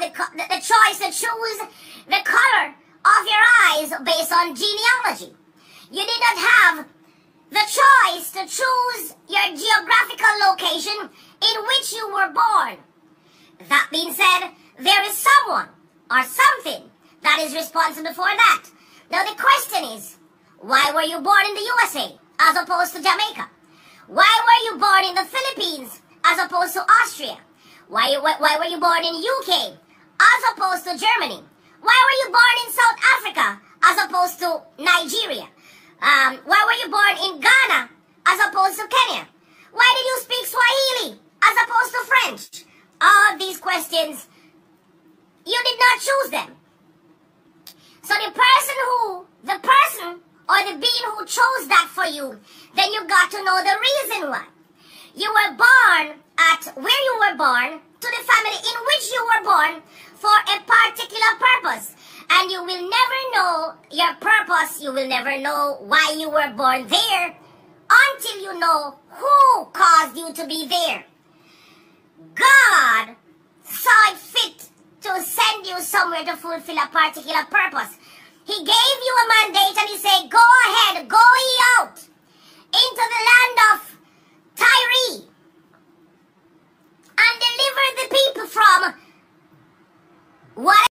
the, the, the choice to choose the color of your eyes based on genealogy. You did not have the choice to choose your geographical location in which you were born. That being said, there is someone or something that is responsible for that. Now the question is, why were you born in the USA as opposed to Jamaica? Why were you born in the Philippines as opposed to Austria? Why, why, why were you born in UK as opposed to Germany? Why were you born in South Africa as opposed to Nigeria? Um, why were you born in Ghana as opposed to Kenya? Why did you speak Swahili as opposed to French? All these questions, you did not choose them. So the person who, the person or the being who chose that for you, then you got to know the reason why. You were born at where you were born, to the family in which you were born, for a particular purpose. And you will never know your purpose, you will never know why you were born there, until you know who caused you to be there. God saw it fit to send you somewhere to fulfill a particular purpose. He gave you a mandate